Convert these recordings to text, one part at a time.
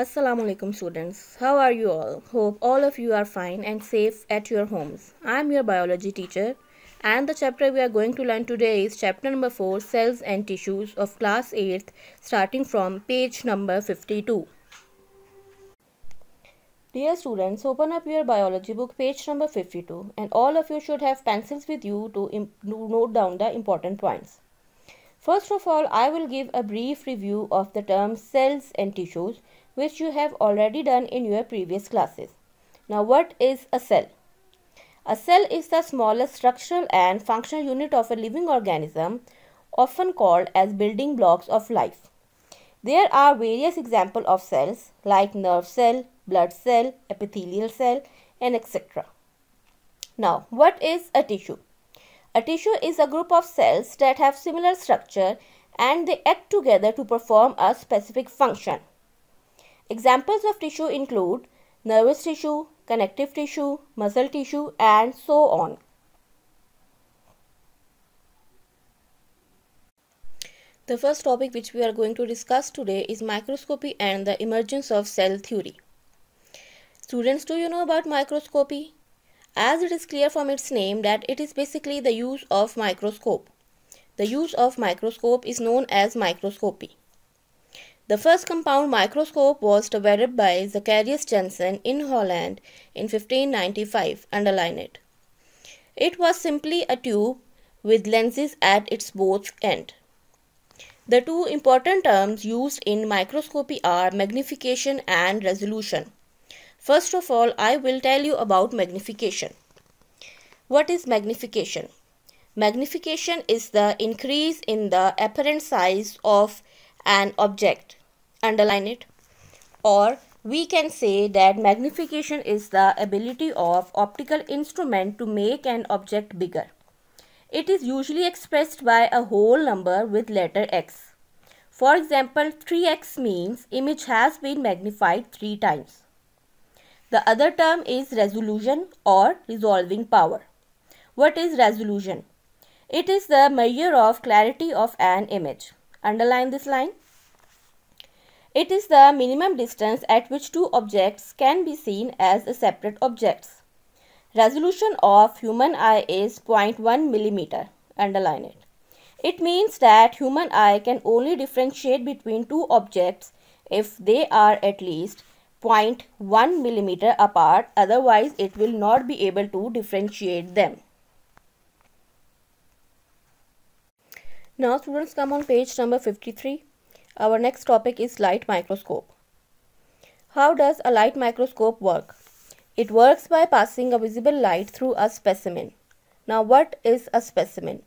Assalamu alaikum students. How are you all? Hope all of you are fine and safe at your homes. I am your biology teacher and the chapter we are going to learn today is chapter number 4 cells and tissues of class 8th starting from page number 52. Dear students, open up your biology book page number 52 and all of you should have pencils with you to, to note down the important points. First of all, I will give a brief review of the terms cells and tissues which you have already done in your previous classes. Now what is a cell? A cell is the smallest structural and functional unit of a living organism often called as building blocks of life. There are various examples of cells like nerve cell, blood cell, epithelial cell and etc. Now what is a tissue? A tissue is a group of cells that have similar structure and they act together to perform a specific function. Examples of tissue include nervous tissue, connective tissue, muscle tissue and so on. The first topic which we are going to discuss today is microscopy and the emergence of cell theory. Students, do you know about microscopy? As it is clear from its name that it is basically the use of microscope. The use of microscope is known as microscopy. The first compound microscope was developed by Zacharias Janssen in Holland in 1595. Underline it. It was simply a tube with lenses at its both end. The two important terms used in microscopy are magnification and resolution. First of all, I will tell you about magnification. What is magnification? Magnification is the increase in the apparent size of an object underline it or we can say that magnification is the ability of optical instrument to make an object bigger. It is usually expressed by a whole number with letter x. For example, 3x means image has been magnified 3 times. The other term is resolution or resolving power. What is resolution? It is the measure of clarity of an image. Underline this line. It is the minimum distance at which two objects can be seen as separate objects. Resolution of human eye is 0.1 millimeter. Underline it. It means that human eye can only differentiate between two objects if they are at least 0.1 millimeter apart otherwise it will not be able to differentiate them. Now students come on page number 53. Our next topic is light microscope. How does a light microscope work? It works by passing a visible light through a specimen. Now what is a specimen?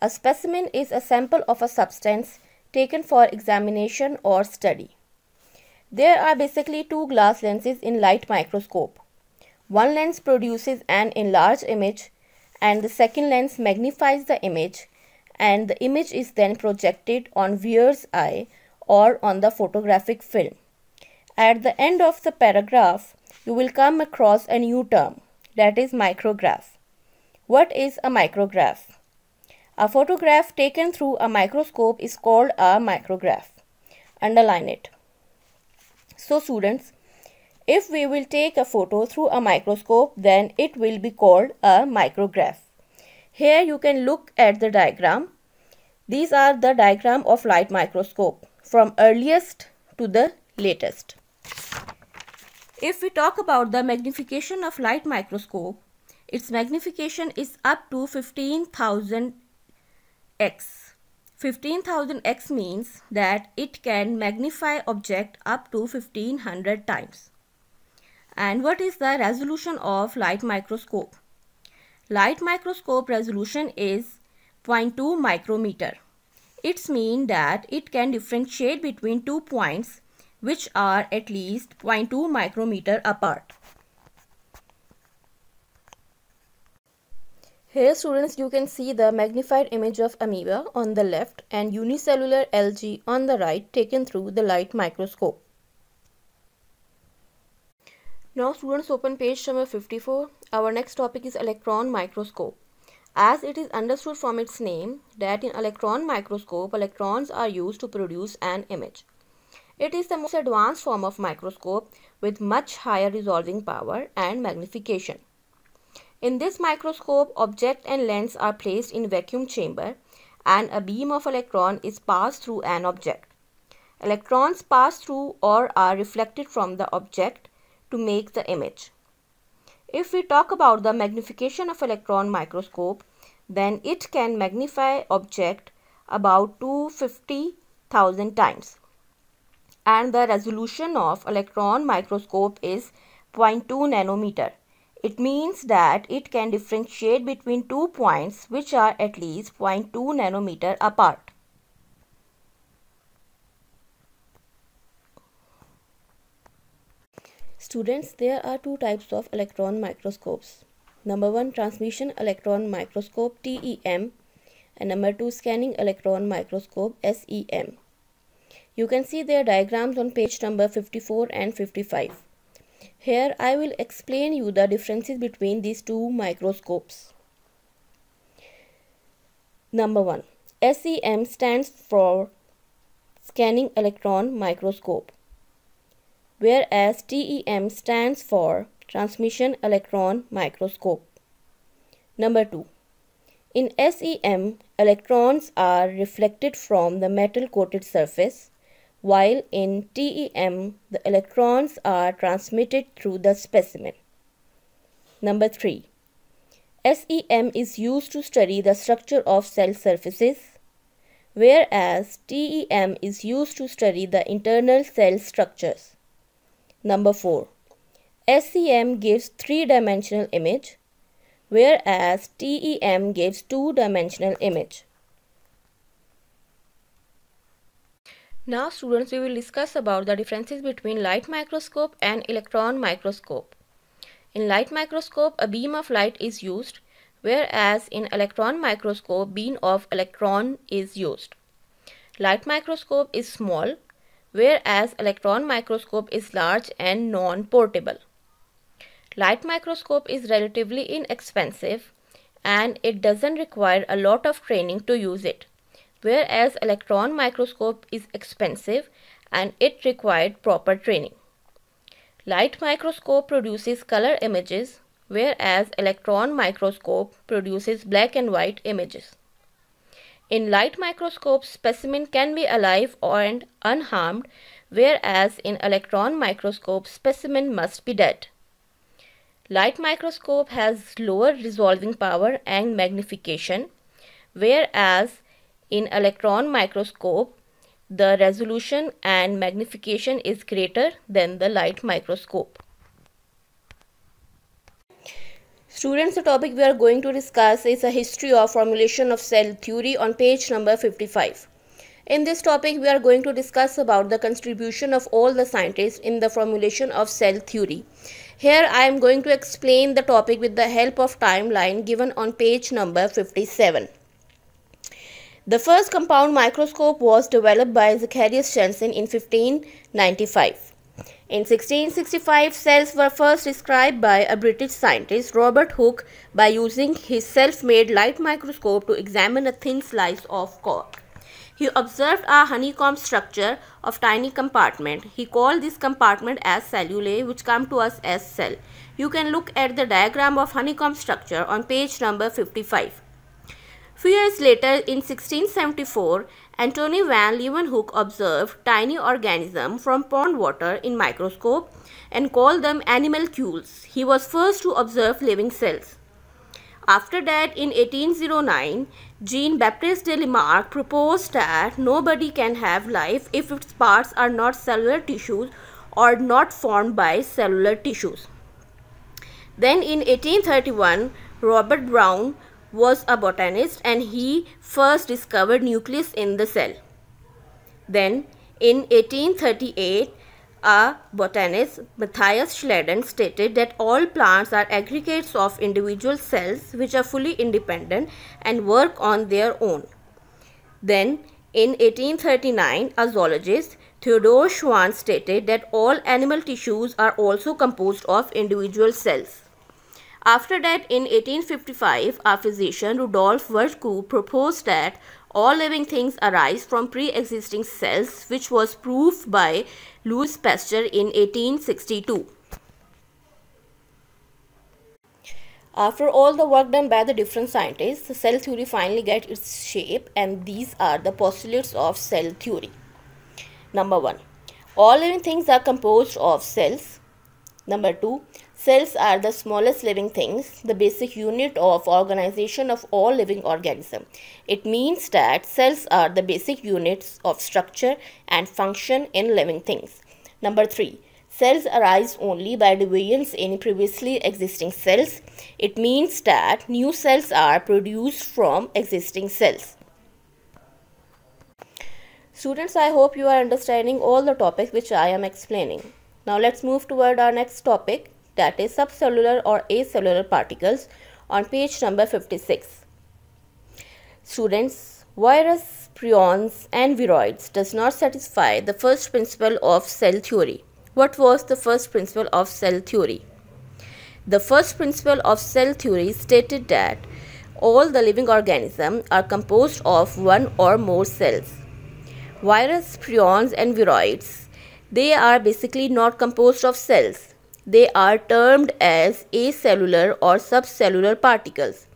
A specimen is a sample of a substance taken for examination or study. There are basically two glass lenses in light microscope. One lens produces an enlarged image and the second lens magnifies the image and the image is then projected on viewer's eye or on the photographic film. At the end of the paragraph, you will come across a new term that is micrograph. What is a micrograph? A photograph taken through a microscope is called a micrograph. Underline it. So students, if we will take a photo through a microscope, then it will be called a micrograph. Here you can look at the diagram. These are the diagram of light microscope from earliest to the latest. If we talk about the magnification of light microscope, its magnification is up to 15,000 x. 15,000 x means that it can magnify object up to 1500 times. And what is the resolution of light microscope? Light microscope resolution is 0.2 micrometer. It's mean that it can differentiate between two points which are at least 0.2 micrometer apart. Here students you can see the magnified image of amoeba on the left and unicellular algae on the right taken through the light microscope. Now students open page number 54. Our next topic is electron microscope as it is understood from its name that in electron microscope electrons are used to produce an image. It is the most advanced form of microscope with much higher resolving power and magnification. In this microscope, object and lens are placed in vacuum chamber and a beam of electron is passed through an object. Electrons pass through or are reflected from the object to make the image. If we talk about the magnification of electron microscope, then it can magnify object about 250,000 times. And the resolution of electron microscope is 0.2 nanometer. It means that it can differentiate between two points which are at least 0.2 nanometer apart. Students, there are two types of electron microscopes. Number one, transmission electron microscope TEM and number two, scanning electron microscope SEM. You can see their diagrams on page number 54 and 55. Here I will explain you the differences between these two microscopes. Number 1. SEM stands for Scanning Electron Microscope whereas TEM stands for Transmission Electron Microscope. Number 2. In SEM, electrons are reflected from the metal coated surface while in TEM the electrons are transmitted through the specimen. Number 3. SEM is used to study the structure of cell surfaces whereas TEM is used to study the internal cell structures. Number 4. SEM gives three-dimensional image whereas TEM gives two-dimensional image. Now students we will discuss about the differences between light microscope and electron microscope. In light microscope a beam of light is used whereas in electron microscope beam of electron is used. Light microscope is small whereas electron microscope is large and non-portable. Light microscope is relatively inexpensive and it doesn't require a lot of training to use it whereas electron microscope is expensive and it required proper training. Light microscope produces color images whereas electron microscope produces black and white images. In light microscope, specimen can be alive and unharmed, whereas in electron microscope, specimen must be dead. Light microscope has lower resolving power and magnification, whereas in electron microscope, the resolution and magnification is greater than the light microscope. Students, the topic we are going to discuss is a history of formulation of cell theory on page number 55. In this topic, we are going to discuss about the contribution of all the scientists in the formulation of cell theory. Here I am going to explain the topic with the help of timeline given on page number 57. The first compound microscope was developed by Zacharias Janssen in 1595. In 1665, cells were first described by a British scientist, Robert Hooke, by using his self-made light microscope to examine a thin slice of cork. He observed a honeycomb structure of tiny compartment. He called this compartment as cellulae, which come to us as cell. You can look at the diagram of honeycomb structure on page number 55. Few years later, in 1674, Antony van Leeuwenhoek observed tiny organisms from pond water in microscope and called them animalcules. He was first to observe living cells. After that, in 1809, Jean-Baptiste de Lamarck proposed that nobody can have life if its parts are not cellular tissues or not formed by cellular tissues. Then in 1831, Robert Brown was a botanist and he first discovered nucleus in the cell. Then in 1838, a botanist, Matthias Schleiden, stated that all plants are aggregates of individual cells which are fully independent and work on their own. Then, in 1839, a zoologist, Theodore Schwann, stated that all animal tissues are also composed of individual cells. After that, in 1855, a physician, Rudolf Virchow, proposed that all living things arise from pre-existing cells which was proved by Louis Pasteur in 1862. After all the work done by the different scientists, the cell theory finally gets its shape and these are the postulates of cell theory. Number 1. All living things are composed of cells. Number 2. Cells are the smallest living things, the basic unit of organization of all living organisms. It means that cells are the basic units of structure and function in living things. Number 3. Cells arise only by divisions in previously existing cells. It means that new cells are produced from existing cells. Students, I hope you are understanding all the topics which I am explaining. Now let's move toward our next topic that is subcellular or acellular particles on page number 56. Students, virus, prions and viroids does not satisfy the first principle of cell theory. What was the first principle of cell theory? The first principle of cell theory stated that all the living organisms are composed of one or more cells. Virus, prions and viroids, they are basically not composed of cells. They are termed as acellular or subcellular particles.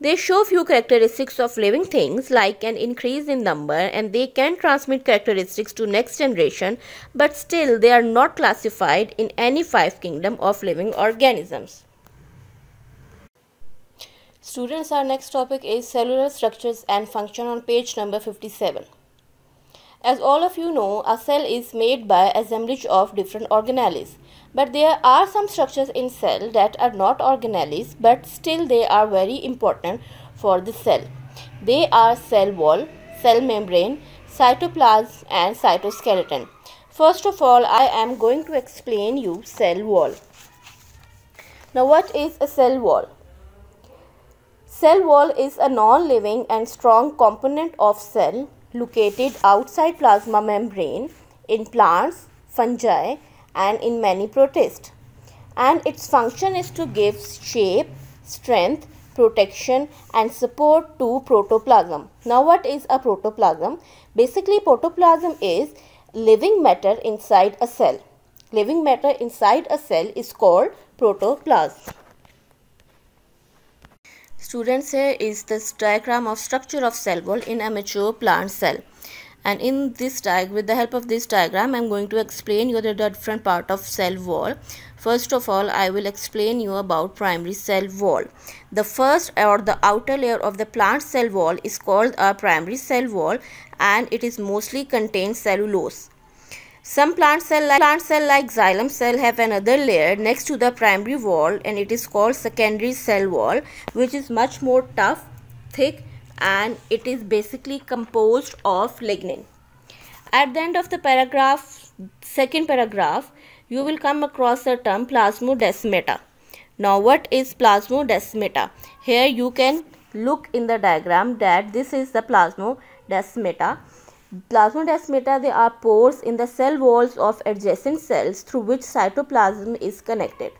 They show few characteristics of living things like an increase in number and they can transmit characteristics to next generation but still they are not classified in any five kingdom of living organisms. Students our next topic is cellular structures and function on page number 57. As all of you know, a cell is made by assemblage of different organelles. But there are some structures in cell that are not organelles but still they are very important for the cell. They are cell wall, cell membrane, cytoplasm and cytoskeleton. First of all, I am going to explain you cell wall. Now what is a cell wall? Cell wall is a non-living and strong component of cell located outside plasma membrane in plants, fungi and in many protists. And its function is to give shape, strength, protection and support to protoplasm. Now what is a protoplasm? Basically protoplasm is living matter inside a cell. Living matter inside a cell is called protoplasm. Students here is this diagram of structure of cell wall in a mature plant cell and in this diagram with the help of this diagram i'm going to explain you the different part of cell wall. First of all i will explain you about primary cell wall. The first or the outer layer of the plant cell wall is called a primary cell wall and it is mostly contains cellulose. Some plant cell like plant cell like xylem cell have another layer next to the primary wall and it is called secondary cell wall which is much more tough thick and it is basically composed of lignin. At the end of the paragraph, second paragraph, you will come across the term plasmodesmata. Now what is plasmodesmata? Here you can look in the diagram that this is the plasmodesmata. Plasmodesmata they are pores in the cell walls of adjacent cells through which cytoplasm is connected.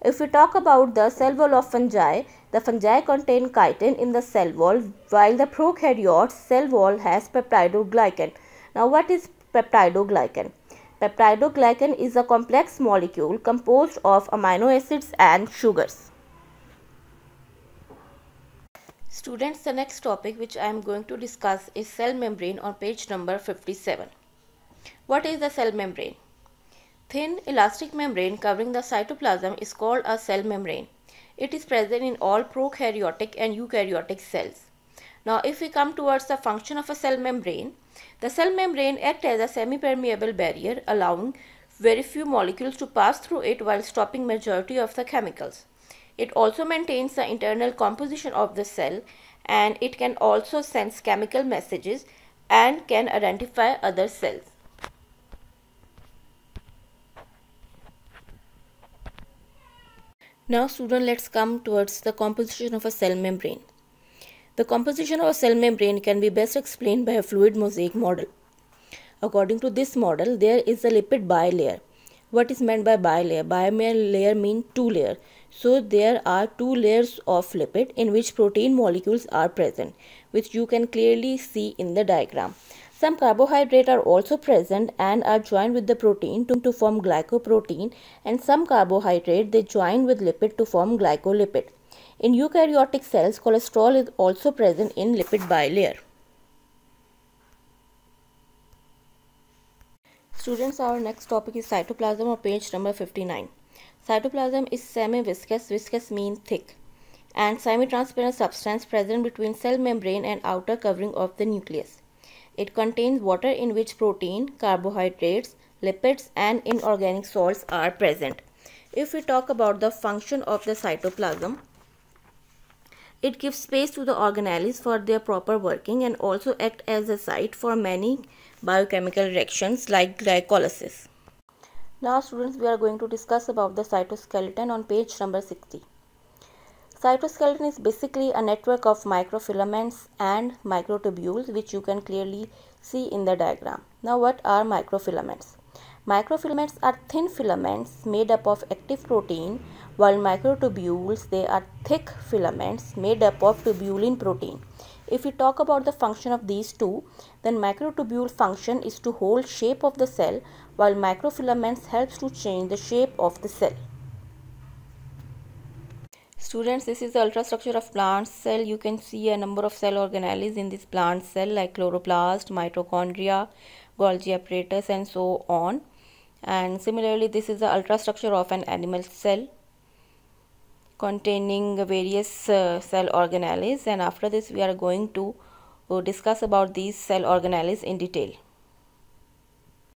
If we talk about the cell wall of fungi, the fungi contain chitin in the cell wall while the prokaryote cell wall has peptidoglycan. Now what is peptidoglycan? Peptidoglycan is a complex molecule composed of amino acids and sugars. Students, the next topic which I am going to discuss is cell membrane on page number 57. What is the cell membrane? Thin elastic membrane covering the cytoplasm is called a cell membrane. It is present in all prokaryotic and eukaryotic cells. Now if we come towards the function of a cell membrane, the cell membrane acts as a semi-permeable barrier allowing very few molecules to pass through it while stopping majority of the chemicals. It also maintains the internal composition of the cell and it can also sense chemical messages and can identify other cells. Now student let's come towards the composition of a cell membrane. The composition of a cell membrane can be best explained by a fluid mosaic model. According to this model, there is a lipid bilayer. What is meant by bilayer? Bilayer means two layer. So there are two layers of lipid in which protein molecules are present, which you can clearly see in the diagram. Some carbohydrate are also present and are joined with the protein to, form glycoprotein and some carbohydrate they join with lipid to form glycolipid. In eukaryotic cells, cholesterol is also present in lipid bilayer. Students, our next topic is cytoplasm or page number 59. Cytoplasm is semi-viscous, viscous means thick, and semi-transparent substance present between cell membrane and outer covering of the nucleus. It contains water in which protein, carbohydrates, lipids and inorganic salts are present. If we talk about the function of the cytoplasm, it gives space to the organelles for their proper working and also act as a site for many biochemical reactions like glycolysis. Now students we are going to discuss about the cytoskeleton on page number 60. Cytoskeleton is basically a network of microfilaments and microtubules which you can clearly see in the diagram. Now what are microfilaments? Microfilaments are thin filaments made up of actin protein while microtubules they are thick filaments made up of tubulin protein. If we talk about the function of these two, then microtubule function is to hold shape of the cell while microfilaments helps to change the shape of the cell. Students, this is the ultrastructure of plant cell. You can see a number of cell organelles in this plant cell like chloroplast, mitochondria, Golgi apparatus and so on. And similarly, this is the ultrastructure of an animal cell containing various uh, cell organelles and after this we are going to uh, discuss about these cell organelles in detail.